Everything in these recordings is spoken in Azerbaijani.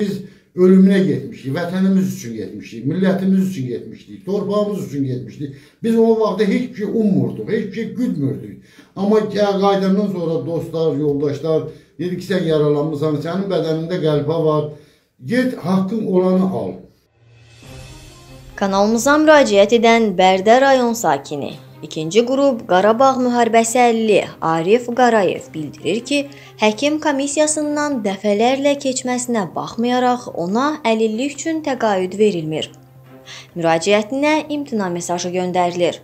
Biz ölümünə getmişik, vətənimiz üçün getmişik, millətimiz üçün getmişdik, torpağımız üçün getmişdik. Biz o vaxtda heç şey ummurduq, heç şey güdmürdük. Amma qaydandan sonra dostlar, yoldaşlar dedi ki, sən yaralanmısan, sənin bədənində qəlpə var, get haqqın olanı al. Kanalımıza müraciət edən Bərdə rayon sakini İkinci qrup Qarabağ müharibəsi əlili Arif Qarayev bildirir ki, həkim komissiyasından dəfələrlə keçməsinə baxmayaraq ona əlillik üçün təqaüd verilmir. Müraciətinə imtina mesajı göndərilir.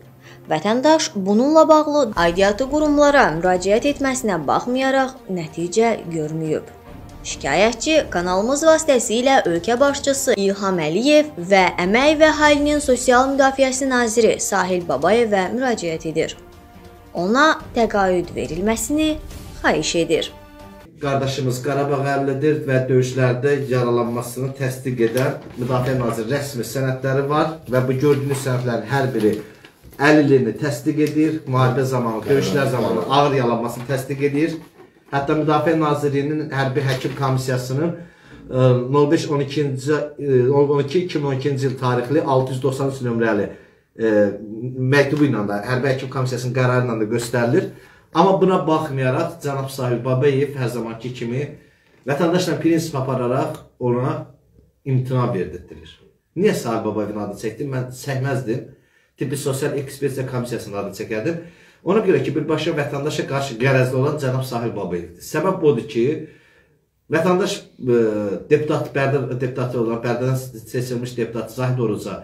Vətəndaş bununla bağlı aidiyyatı qurumlara müraciət etməsinə baxmayaraq nəticə görməyib. Şikayətçi kanalımız vasitəsilə ölkə başçısı İlham Əliyev və Əmək və Əhalinin Sosial Müdafiəsi naziri Sahil Babayevə müraciət edir. Ona təqaüd verilməsini xahiş edir. Qardaşımız Qarabağ əllidir və döyüşlərdə yaralanmasını təsdiq edən Müdafiə Naziri rəsmi sənədləri var və bu gördüyünüz sənədlərin hər biri əlilliyini təsdiq edir, müharibə zamanı, döyüşlər zamanı ağır yaralanmasını təsdiq edir Hətta Müdafiə Nazirliyinin hərbi həkim komissiyasının 05-12-ci 12-2012-ci il tarixli 693 nömrəli e, məktubu ilə də hərbi həkim komissiyasının qərarı ilə də göstərilir. Amma buna baxmayaraq cənab Sahil Babayev hər zamanki kimi vətəndaşla prinsip apararaq ona imtina verdirdirir. Niyə Sahil Babayevin adını çəkdim? Mən çəkməzdim. Tibbi Sosial Ekspertiza Komissiyasının adını çəkərdim. Ona görə ki, birbaşa vətəndaşa qarşı qərəzli olan cənab Sahil Babayevdir. Səbəb odur ki, vətəndaş e, deputat, Bərdə deputatı olan, Bərdədən seçilmiş deputat Zahid Oruca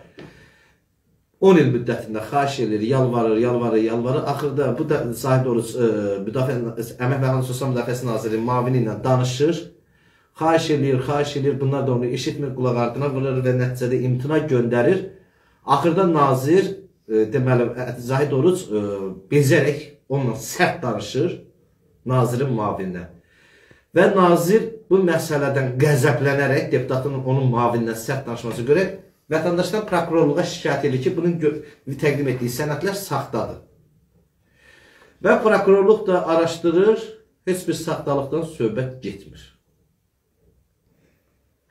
10 il müddətində xahiş edir, yalvarır, yalvarır, yalvarır. Axırda bu da Zahid Oruc e, Müdafiə Əmək və Sosial Müdafiəsi Naziri müavini ilə danışır. Xahiş edir, xahiş edir. Bunlar da onu eşitmir, qulaq ardına vurur və nəticədə imtina göndərir. Axırda nazir deməli Zahid Oruc e, bezərək onunla sərt danışır nazirin müavininə. Və nazir bu məsələdən qəzəblənərək deputatın onun müavininə sərt danışması görə vətəndaşdan prokurorluğa şikayət edir ki, bunun təqdim etdiyi sənədlər saxtadır. Və prokurorluq da araşdırır, heç bir saxtalıqdan söhbət getmir.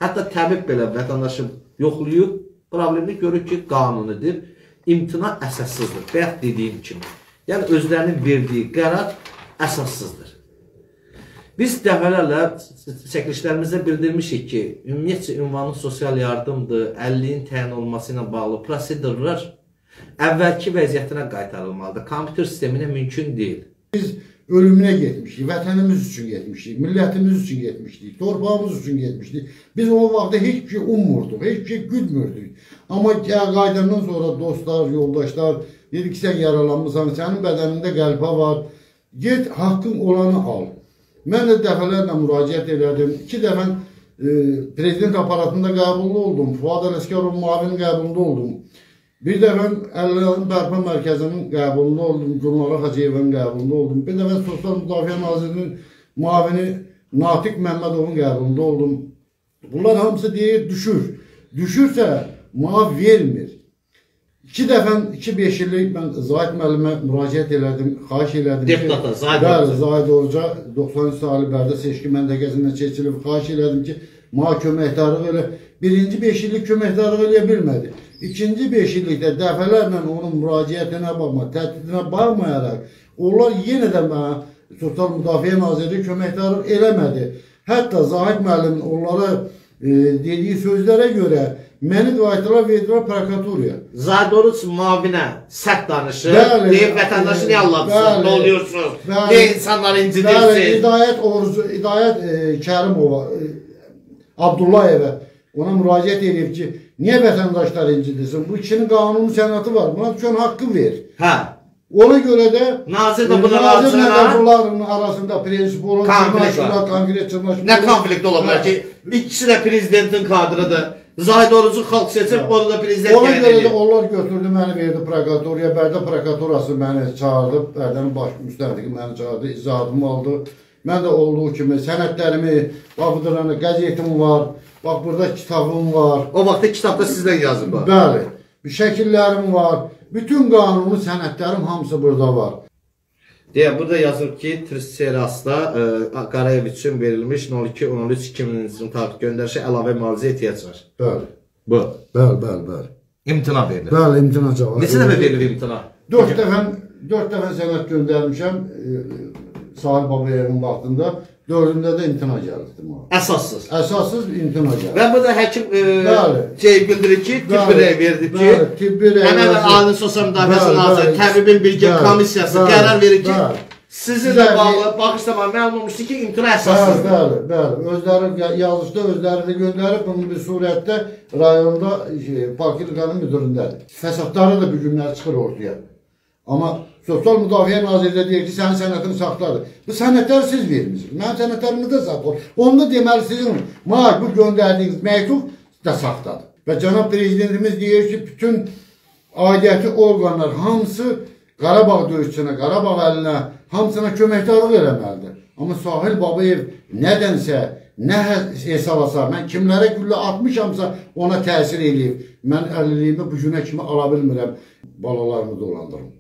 Hətta təbib belə vətəndaşı yoxlayıb, problemi görür ki, qanunidir imtina əsassızdır. Bayaq dediyim kimi. Yəni, özlərinin verdiyi qərar əsassızdır. Biz dəfələrlə çəkilişlərimizdə bildirmişik ki, ümumiyyətcə ünvanlı sosial yardımdır, 50-yin təyin olması ilə bağlı prosedurlar əvvəlki vəziyyətinə qaytarılmalıdır. Kompüter sisteminə mümkün deyil. Biz ölümünə getmişdik, vətənimiz üçün getmişdik, millətimiz üçün getmişdik, torpağımız üçün getmişdik. Biz o vaxtda heç şey ummurduq, heç şey güdmürdük. Amma qaydandan sonra dostlar, yoldaşlar dedi ki, sən yaralanmısan, sənin bədənində qəlpə var, get haqqın olanı al. Mən də dəfələrlə müraciət elədim. İki dəfə e, prezident aparatında qəbullu oldum, Fuad Ələskarov müavin qəbulunda oldum. Bir dəfə Əllərin Bərpa Mərkəzinin qəbulunda oldum, Gülnara Hacıyevin qəbulunda oldum. Bir dəfə Sosial Müdafiə Nazirinin müavini Natiq Məmmədovun qəbulunda oldum. Bunlar hamısı deyir, düşür. Düşürsə, maav vermir. İki dəfə, iki beş illik mən Zahid müəllimə müraciət elədim, xahiş elədim. Deputata, Zahid Bəli, Zahid Oruca 93 saylı Bərdə seçki məntəqəsindən seçilib, xahiş elədim ki, ma köməkdarlıq elə, birinci beş illik köməkdarlıq eləyə bilmədi. İkinci beş illikdə dəfələrlə onun müraciətinə baxma, təhdidinə baxmayaraq, onlar yenə də mənə Sosial Müdafiə Nazirliyi köməkdarlıq eləmədi. Hətta Zahid müəllimin onlara e, dediyi sözlərə görə məni qayıtdılar, verdilər prokuraturaya. Zahid Oruç müavinə sərt danışır, bəli, deyib vətəndaşı niyə Allahsınız, nə oluyorsunuz, niyə insanları incidirsiniz? Bəli, İdayət Oruç, İdayət e, Kərimova, e, Abdullayevə ona müraciət edib ki, niyə vətəndaşlar incidirsin? Bu kişinin qanuni sənəti var, buna düşən haqqı ver. Hə. Ona görə də Nazir də bunun Nazir bunların arasında prinsip olan konflikt var. Konkret Nə konflikt ola bilər ki, ikisi də prezidentin kadrıdır. Zahid Orucu xalq seçib, onu da prezident Ona görə də onlar götürdü, məni verdi prokuratoriyaya. Bərdə prokuraturası məni çağırdı, Bərdənin baş müstəntiqi məni çağırdı, izahatımı aldı. Mən də olduğu kimi sənədlərimi, bax bu dənə qəzetim var, bax burada kitabım var. O vaxtda kitabda sizdən yazıb var. Bəli, şəkillərim var, bütün qanuni sənədlərim hamısı burada var. Deyə burada yazılıb ki, Tricerasda e, Qarayev üçün verilmiş 02-13-2000-ci ilin tarix göndərişə əlavə müalicə ehtiyac var. Bəli. Bu. Bəli, bəli, bəli. İmtina verilir. Bəli, imtina cavabı. Neçə dəfə verilir imtina? 4 dəfə 4 dəfə sənəd göndərmişəm e, Sahil Babayevin vaxtında. Dördündə də imtina gəldi. Əsassız. Əsassız imtina gəldi. Və burada həkim e, Bəli. şey bildirir ki, tibbi Bəli, rəy verdi ki, bəli, tibbi rəy Həmin. Ali Sosial Müdafiəsi Naziri. Təbibin Bilgi Bəli, Komissiyası bəli, qərar verir ki, bəli. sizinlə Bəli. bağlı baxışlama məlum olmuşdu ki, imtina Bəli, əsassızdır. bəli, bəli. Özləri ya- yazışda özləri də göndərib bunu bir surətdə rayonda şey, Parkilikanın müdüründədir. Fəsadları da bu günlər çıxır ortaya. Amma Sosial Müdafiə Nazirliyi deyir ki, sənin sənədin saxtadır. Bu sənədləri siz vermisiniz. Mənim sənədlərimi də saxtadır. Onda deməli sizin maaş bu göndərdiyiniz məktub da saxtadır. Və cənab prezidentimiz deyir ki, bütün aidiyyəti orqanlar hamısı Qarabağ döyüşçünə, Qarabağ əlinə hamısına köməkdarlıq eləməlidir. Amma Sahil Babayev nədənsə, nə hesabasa, mən kimlərə güllə atmışamsa ona təsir eləyib. Mən əliliyimi bu günə kimi ala bilmirəm, balalarımı dolandırım.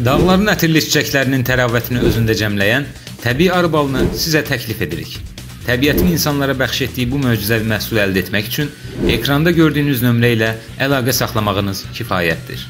Dağların ətirli çiçəklərinin təravətini özündə cəmləyən təbii arı balını sizə təklif edirik. Təbiətin insanlara bəxş etdiyi bu möcüzəvi məhsulu əldə etmək üçün ekranda gördüyünüz nömrə ilə əlaqə saxlamağınız kifayətdir.